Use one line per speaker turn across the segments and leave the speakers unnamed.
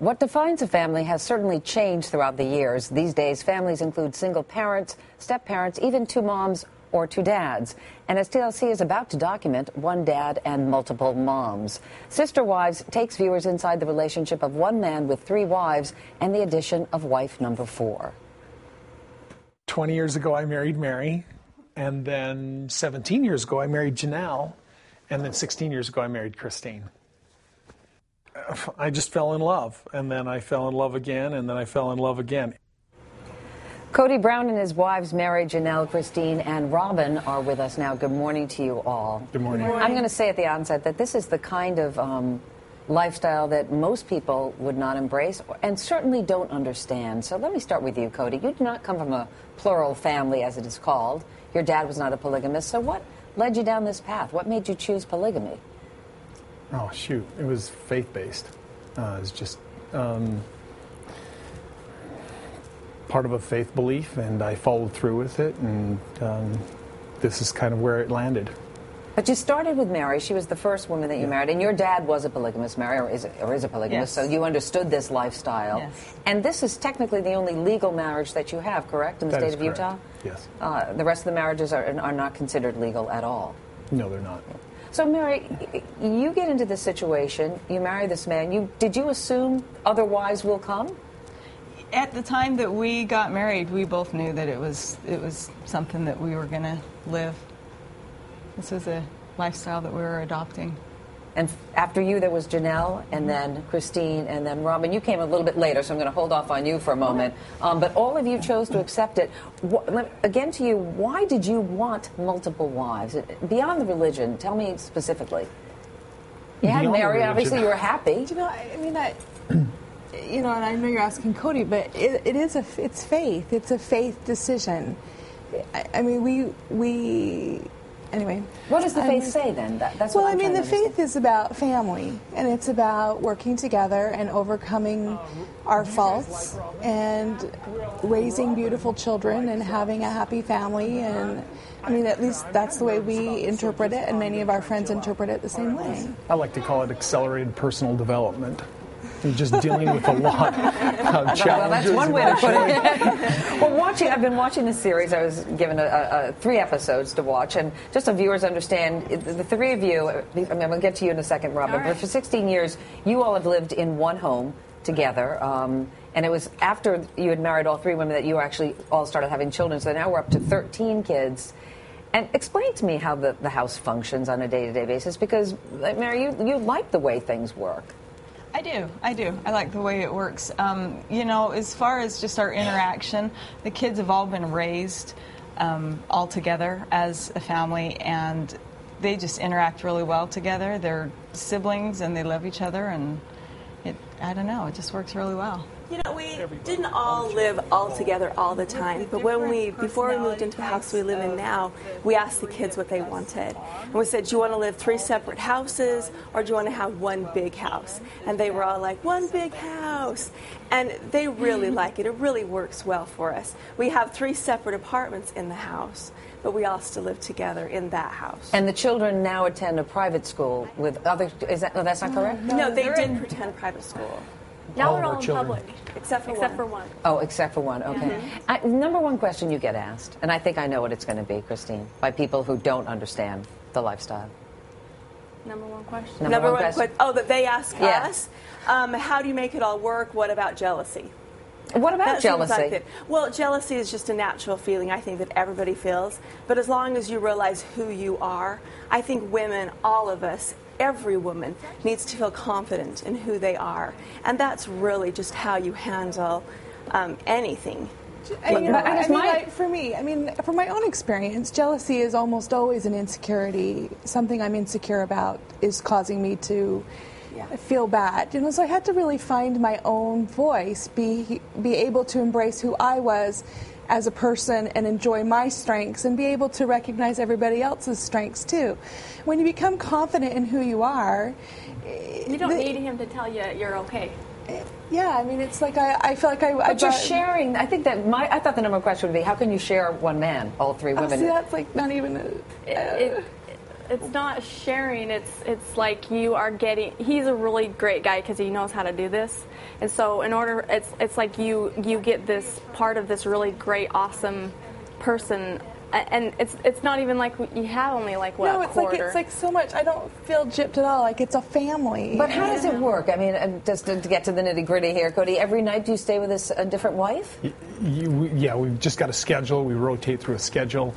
What defines a family has certainly changed throughout the years. These days, families include single parents, step parents, even two moms or two dads. And as TLC is about to document, one dad and multiple moms. Sister Wives takes viewers inside the relationship of one man with three wives and the addition of wife number four.
20 years ago, I married Meri. And then 17 years ago, I married Janelle. And then 16 years ago, I married Christine. I just fell in love. And then I fell in love again, and then I fell in love again.
Kody Brown and his wives, Meri, Janelle, Christine, and Robyn, are with us now. Good morning to you all.
Good morning.
Good morning. I'm going to say at the onset that this is the kind of um, lifestyle that most people would not embrace and certainly don't understand. So let me start with you, Kody. You did not come from a plural family, as it is called. Your dad was not a polygamist. So what led you down this path? What made you choose polygamy?
Oh, shoot. It was faith based. Uh, it was just um, part of a faith belief, and I followed through with it, and um, this is kind of where it landed.
But you started with Meri. She was the first woman that you yeah. married, and your dad was a polygamist, Meri, or is, or is a polygamist, yes. so you understood this lifestyle.
Yes.
And this is technically the only legal marriage that you have, correct, in the
that
state
of
correct. Utah?
Yes.
Uh, the rest of the marriages are, are not considered legal at all.
No, they're not.
So, Meri, you get into this situation. You marry this man. You did you assume other wives will come?
At the time that we got married, we both knew that it was it was something that we were going to live. This was a lifestyle that we were adopting.
And after you, there was Janelle, and then Christine, and then Robyn. You came a little bit later, so I'm going to hold off on you for a moment. Um, but all of you chose to accept it. Again, to you, why did you want multiple wives? Beyond the religion, tell me specifically. You had Meri, obviously, you were happy.
You know, I mean, I, you know, and I know you're asking Kody, but it, it is a, it's faith. It's a faith decision. I, I mean, we, we, anyway.
What does the faith um, say then? That, that's
well, I mean, the faith is about family, and it's about working together and overcoming our faults and raising beautiful children and having a happy family. And I mean, at least that's the way we interpret it, and many of our friends interpret it the same way.
I like to call it accelerated personal development. You're just dealing with a lot of challenges.
Well, that's one way to put it. well, watching, I've been watching this series. I was given a, a, a three episodes to watch, and just so viewers understand, the three of you. I mean, I'm going to get to you in a second, Robyn. Right. But for 16 years, you all have lived in one home together. Um, and it was after you had married all three women that you actually all started having children. So now we're up to 13 kids. And explain to me how the, the house functions on a day to day basis because, Meri, you, you like the way things work.
I do. I do. I like the way it works. Um, you know, as far as just our interaction, the kids have all been raised um, all together as a family, and they just interact really well together. They're siblings, and they love each other, and it, I don't know, it just works really well.
You know, we didn't all live all together all the time, but when we, before we moved into the house we live in now, we asked the kids what they wanted. And we said, Do you want to live three separate houses or do you want to have one big house? And they were all like, One big house. And they really like it. It really works well for us. We have three separate apartments in the house but we all still live together in that house.
And the children now attend a private school with other. Is that no? That's not correct.
No, no they did pretend private school.
Now we're all in children. public,
except for
except
one.
for one.
Oh, except for one. Okay. Mm-hmm. I, number one question you get asked, and I think I know what it's going to be, Christine, by people who don't understand the lifestyle.
Number one question.
Number,
Number
one,
one
question.
Oh, that they ask
yeah.
us. Um, how do you make it all work? What about jealousy?
What about
that
jealousy?
Like well, jealousy is just a natural feeling I think that everybody feels. But as long as you realize who you are, I think women, all of us, every woman needs to feel confident in who they are. And that's really just how you handle um, anything.
I, you know, I mean, like, for me, I mean, from my own experience, jealousy is almost always an insecurity. Something I'm insecure about is causing me to yeah. feel bad. You know, so I had to really find my own voice, be be able to embrace who I was as a person and enjoy my strengths and be able to recognize everybody else's strengths too. When you become confident in who you are,
you don't the, need him to tell you you're okay.
Yeah, I mean, it's like I, I feel like I.
But I you're sharing. I think that my. I thought the number one question would be, how can you share one man, all three women?
Oh, see, that's like not even. A, uh, it,
it's not sharing. It's it's like you are getting. He's a really great guy because he knows how to do this, and so in order, it's it's like you you get this part of this really great, awesome person and it's it's not even like you have only like what
no, it's
quarter.
like it's like so much. I don't feel gypped at all. Like it's a family.
But how does it work? I mean, just to, get to the nitty gritty here, Kody. Every night, do you stay with a, a different wife?
You, you, yeah, we've just got a schedule. We rotate through a schedule.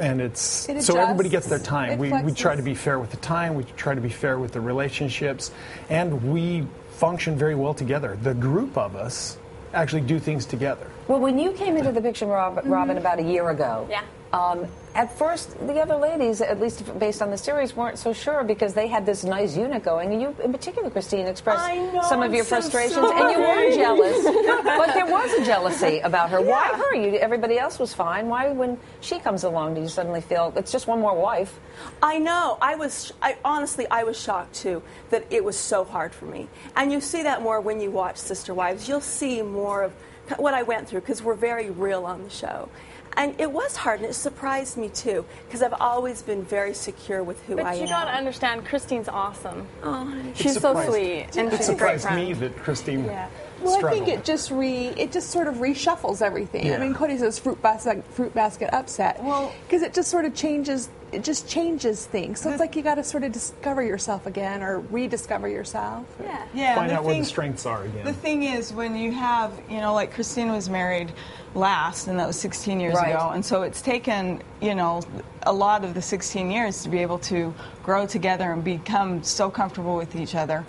And it's it so everybody gets their time. We, we try to be fair with the time. We try to be fair with the relationships, and we function very well together. The group of us actually do things together.
Well, when you came into the picture, Rob, mm-hmm. Robyn, about a year ago,
yeah.
Um, at first, the other ladies, at least based on the series, weren't so sure because they had this nice unit going. And you, in particular, Christine, expressed
know,
some of
I'm
your
so
frustrations,
sorry.
and you were jealous. but there was a jealousy about her.
Yeah.
Why her? You, everybody else was fine. Why, when she comes along, do you suddenly feel it's just one more wife?
I know. I was. I honestly, I was shocked too that it was so hard for me. And you see that more when you watch Sister Wives. You'll see more of what I went through because we're very real on the show. And it was hard, and it surprised me too, because I've always been very secure with who
but
I am.
But you gotta understand, Christine's awesome.
Oh,
she's so sweet, and
it
she's a great
friend.
me
that Christine.
Yeah.
Well,
struggled.
I think it just re it just sort of reshuffles everything.
Yeah.
I mean, Kody says fruit basket fruit basket upset.
Well,
because it just sort of changes it just changes things. So it's like you got to sort of discover yourself again or rediscover yourself.
Yeah.
Yeah.
Find out
thing,
where the strengths are again.
The thing is, when you have, you know, like Christine was married last, and that was 16 years
right.
ago, and so it's taken, you know, a lot of the 16 years to be able to grow together and become so comfortable with each other.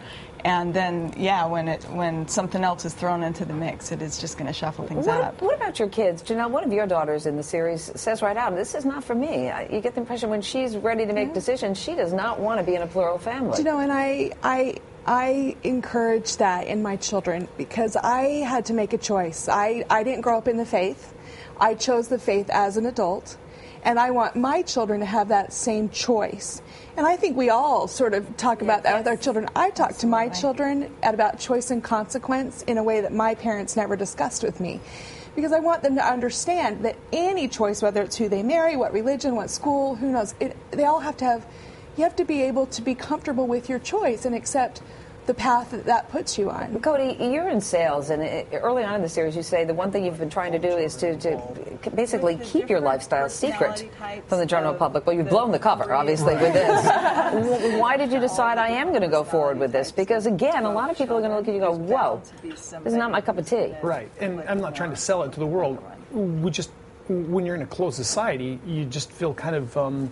And then, yeah, when it when something else is thrown into the mix, it is just going to shuffle things
what,
up.
What about your kids? Janelle, one of your daughters in the series says right out, this is not for me. You get the impression when she's ready to make yeah. decisions, she does not want to be in a plural family.
you know, and I, I, I encourage that in my children because I had to make a choice. I, I didn't grow up in the faith. I chose the faith as an adult. And I want my children to have that same choice. And I think we all sort of talk about that with our children. I talk to my children about choice and consequence in a way that my parents never discussed with me. Because I want them to understand that any choice, whether it's who they marry, what religion, what school, who knows, it, they all have to have, you have to be able to be comfortable with your choice and accept the path that that puts you on.
Kody, you're in sales, and early on in the series, you say the one thing you've been trying to do is to, to basically keep your lifestyle secret from the general public. Well, you've blown the cover, obviously, with this. Why did you decide I am going to go forward with this? Because, again, a lot of people are going to look at you and go, whoa, this is not my cup of tea.
Right, and I'm not trying to sell it to the world. We just, when you're in a closed society, you just feel kind of. Um,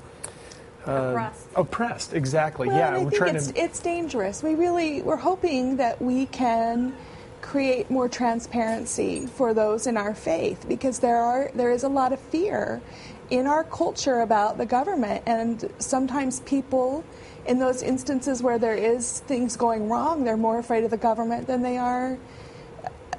uh, oppressed.
Oppressed, exactly.
Well,
yeah,
I
we're
think
trying
it's,
to.
It's dangerous. We really we're hoping that we can create more transparency for those in our faith because there are there is a lot of fear in our culture about the government and sometimes people in those instances where there is things going wrong they're more afraid of the government than they are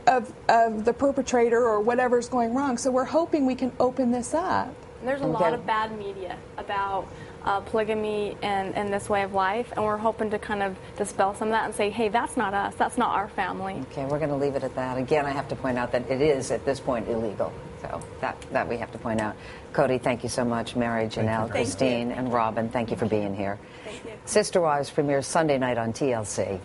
of, of the perpetrator or whatever's going wrong so we're hoping we can open this up
there's a okay. lot of bad media about uh, polygamy and, and this way of life, and we're hoping to kind of dispel some of that and say, hey, that's not us, that's not our family.
Okay, we're going to leave it at that. Again, I have to point out that it is at this point illegal, so that that we have to point out. Kody, thank you so much. Meri, Janelle, Christine, and Robyn, thank you for being here.
Thank you.
Sister Wives premieres Sunday night on TLC.